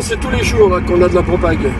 C'est tous les jours là, qu'on a de la propague.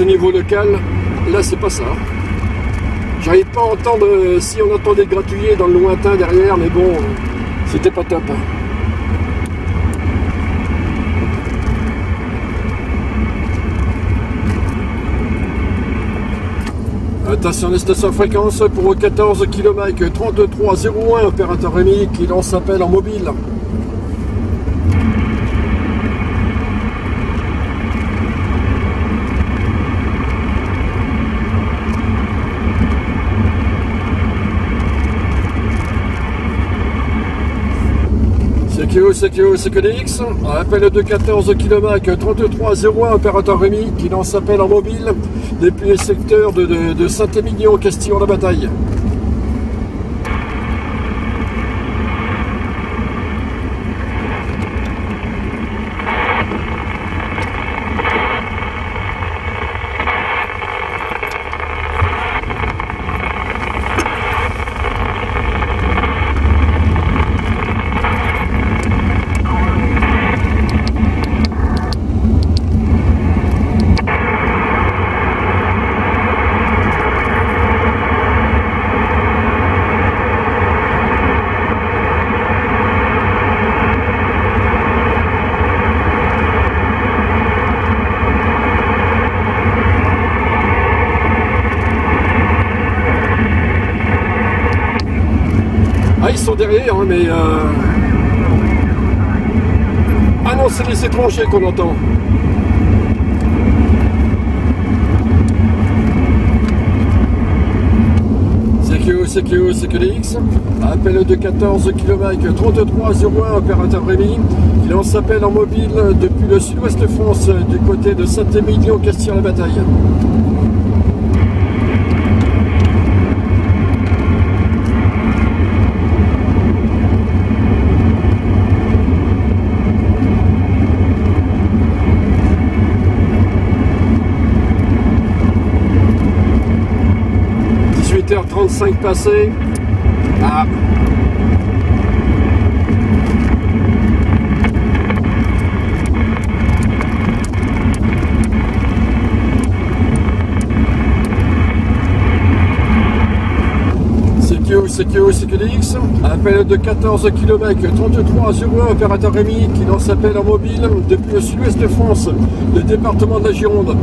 Au niveau local, là, c'est pas ça. J'arrive pas à entendre euh, si on entend des gratouillés dans le lointain derrière, mais bon, c'était pas top. hein. Attention, les stations fréquence pour 14 km 3301, opérateur Rémi qui lance appel en mobile. CQO, CQO, CQDX, appel de 14 km 3301, opérateur Rémi qui lance appel en mobile depuis les secteurs de, de, de Saint-Émilion, Castillon-la-Bataille. Ah, ils sont derrière, hein, mais. euh, Ah qu'on entend. CQO, CQO, CQDX, appel de 14 km 3301, opérateur Rémi, qui lance appel en mobile depuis le sud-ouest de France, du côté de Saint-Émilion, Castillon-la-Bataille. – 18h35 passé. Ah. CQO, CQDX, appel de 14 km 3301, opérateur Rémi qui lance appel en mobile depuis le sud-ouest de France, le département de la Gironde.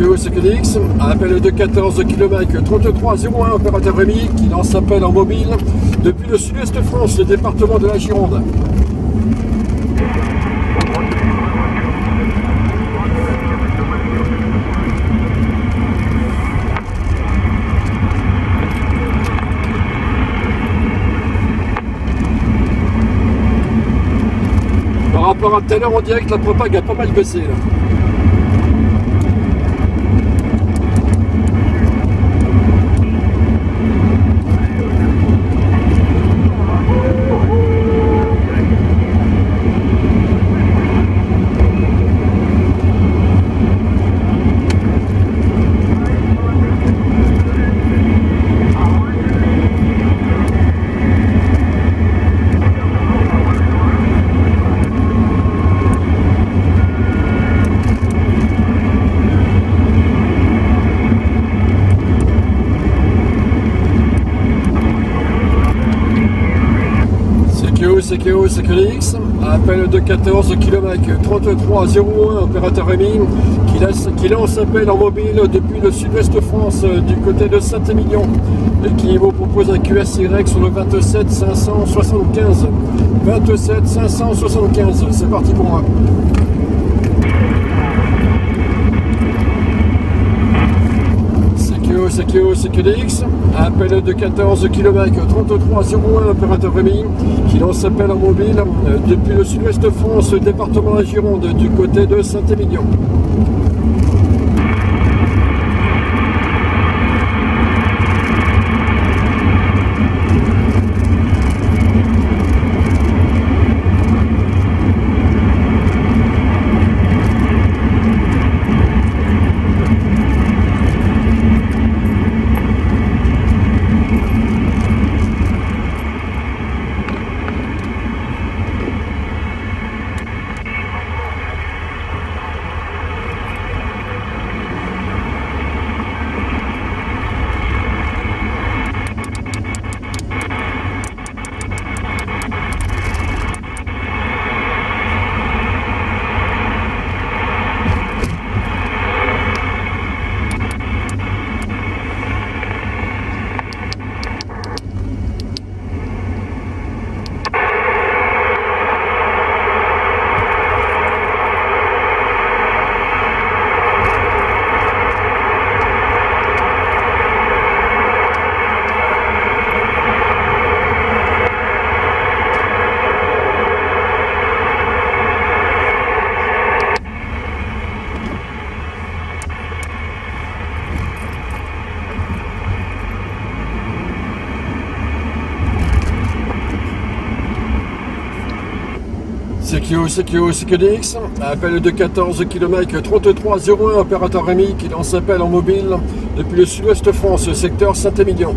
Studio CQDX. Appel de 14 km 3301, opérateur Rémi, qui lance appel en mobile depuis le sud-est de France, le département de la Gironde. Par rapport à tout à l'heure en direct, la propag a pas mal baissé là. CKO CQX, appel de 14 km 3301, opérateur Rémi, qui, qui lance appel en mobile depuis le sud-ouest France du côté de Saint-Émilion et qui vous propose un QSY sur le 27 575. 27 575, c'est parti pour moi. CKO CQDX, appel de 14 km 3301, opérateur Rémi, qui lance appel en mobile euh, depuis le sud-ouest France, département de Gironde, du côté de Saint-Émilion. CQO, CQDX, appel de 14 km 3301, opérateur Rémi qui lance appel en mobile depuis le sud-ouest France, secteur Saint-Émilion.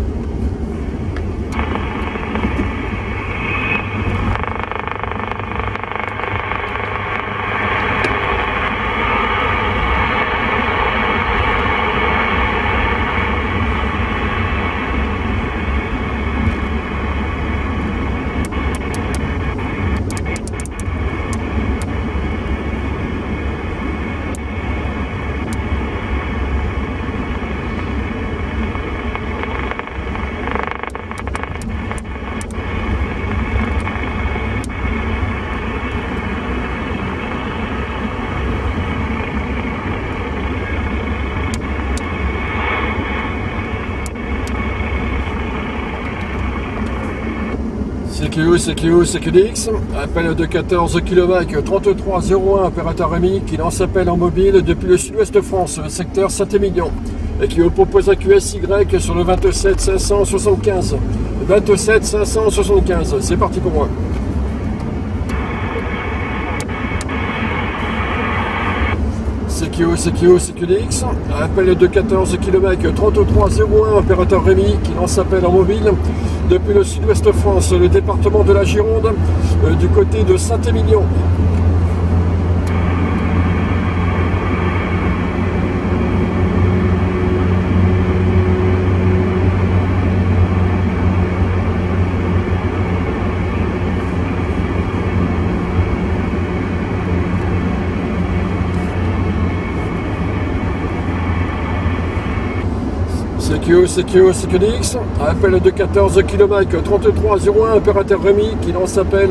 CQO, CQO, CQDX, appel de 14 km 3301, opérateur Rémi qui lance appel en mobile depuis le sud-ouest de France, secteur Saint-Émilion, et qui vous propose un QSY sur le 27 575. 27 575, c'est parti pour moi. CQO, CQO, CQDX, appel de 14 km 3301, opérateur Rémi qui lance appel en mobile depuis le sud-ouest France, le département de la Gironde, euh, du côté de Saint-Émilion. CQO, CQDX, appel de 14 km 3301, opérateur Rémi qui lance appel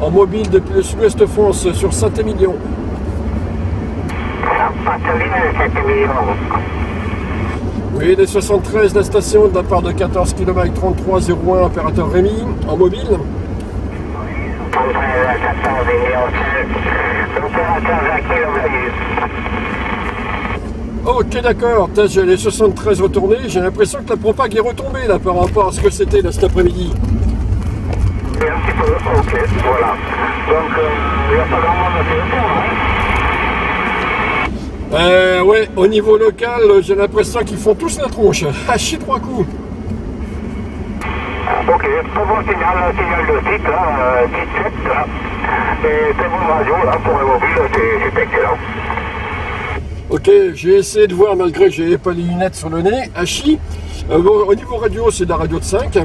en mobile depuis le sud-ouest France sur Saint-Émilion. Oui, les 73, la station de la part de 14 km 3301, opérateur Rémi, en mobile. Ok d'accord, j'ai les 73 retournés, j'ai l'impression que la propague est retombée là par rapport à ce que c'était là cet après-midi. Et un petit peu, ok, voilà. Donc, euh, il n'y a pas grand monde à hein Euh, ouais, au niveau local, j'ai l'impression qu'ils font tous la tronche. Hachi trois coups. Ok, très bon signal, signal de site, là, euh, site 7, là. Et très bonne radio, là, pour un mobile, c'est c'est excellent. Ok, j'ai essayé de voir malgré que j'avais pas les lunettes sur le nez. Hachi, euh, bon, au niveau radio, c'est de la radio de 5.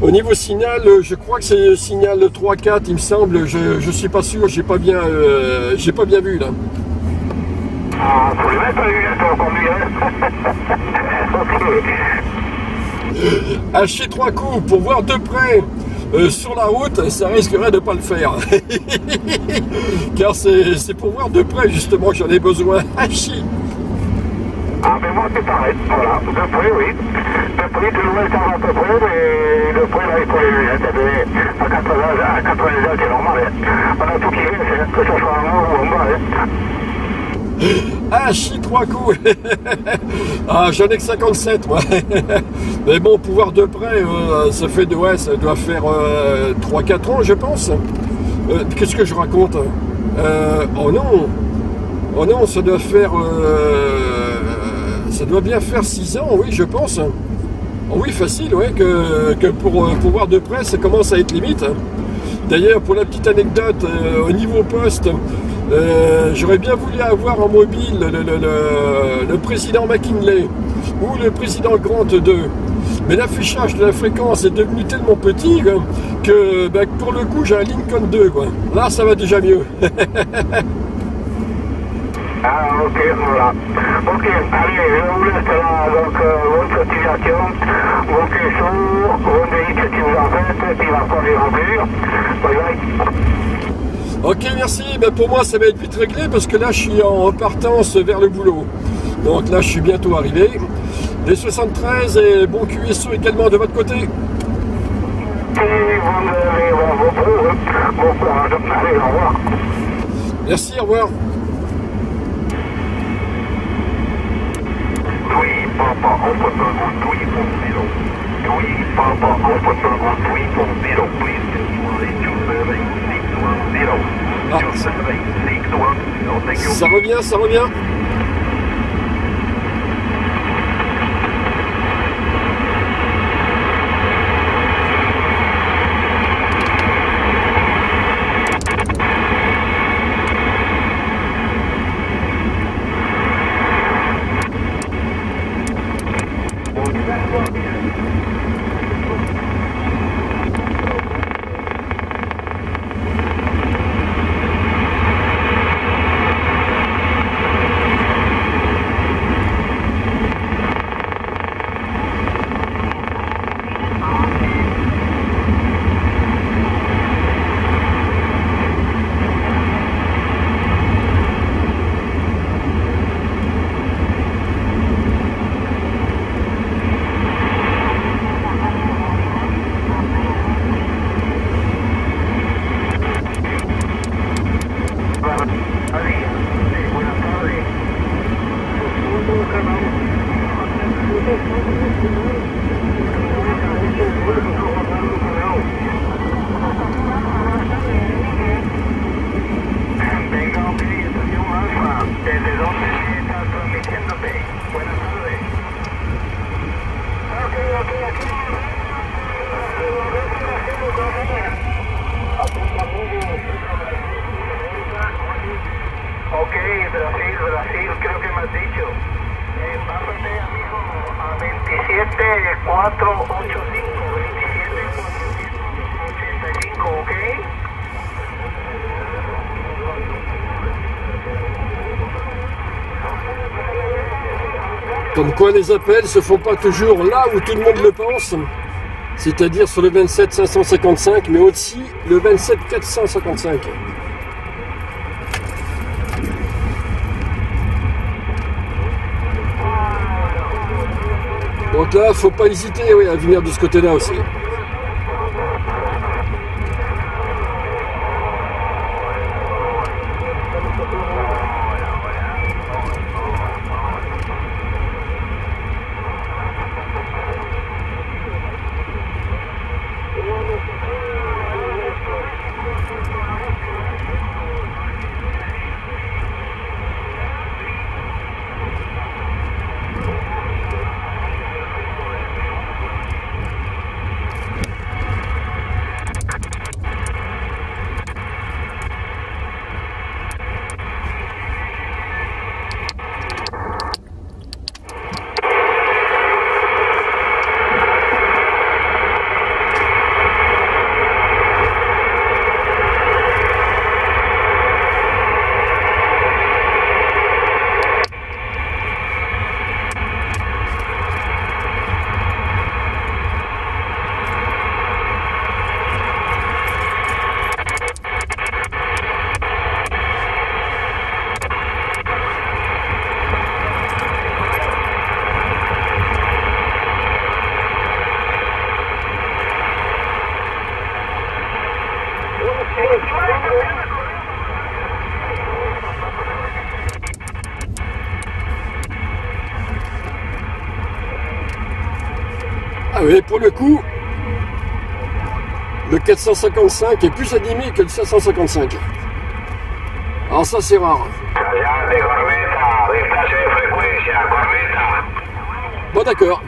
Au niveau signal, euh, je crois que c'est signal 3-4, il me semble. Je, je suis pas sûr, j'ai pas bien, euh, j'ai pas bien vu là. Ah, faut les mettre les lunettes combien Ok. Hacher trois coups pour voir de près euh, sur la route, ça risquerait de pas le faire. Car c'est pour voir de près justement que j'en ai besoin. Hachi. Ah, mais moi, c'est pareil, voilà. De près, oui. De près, s'en va à peu près, mais de près, là, il faut les lunettes. À 80 à 80 ans, c'est normal. hein. On a tout qui vient, hein, que ce soit en haut ou en bas. hein. Hachi trois coups. ah, j'en ai que 57 moi. Mais bon, pouvoir de près, euh, ça fait ouais, ça doit faire 3-4 ans, je pense. Euh, Qu'est-ce que je raconte Euh, Oh non Oh non, ça doit faire. euh, ça doit bien faire 6 ans, oui, je pense. Oh oui, facile, ouais, que, que pour euh, pouvoir de près, ça commence à être limite. D'ailleurs, pour la petite anecdote, euh, au niveau poste, euh, j'aurais bien voulu avoir en mobile le, président McKinley ou le président Grant 2. Mais l'affichage de la fréquence est devenu tellement petit que bah, pour le coup j'ai un Lincoln 2. Quoi. Là ça va déjà mieux. Ah, ok, voilà. Ok, allez, je vous laisse là, donc, euh, votre utilisation, vos questions, vos délices si vous en faites, il va falloir les remplir. Bye bye. Ok, merci. Ben pour moi, ça va être vite réglé parce que là, je suis en repartance vers le boulot. Donc là, je suis bientôt arrivé. Les 73 et bon QSO également de votre côté. Merci, au revoir. Papa Alpha Tango 340, please, this is 270. Ah. 27610. Thank you. Ça revient, ça revient. Comme quoi les appels se font pas toujours là où tout le monde le pense, c'est-à-dire sur le 27 555, mais aussi le 27 455. Donc là, faut pas hésiter à venir de ce côté-là aussi. mais pour le coup, le 455 est plus animé que le 555. Alors ça, c'est rare. Bon, d'accord.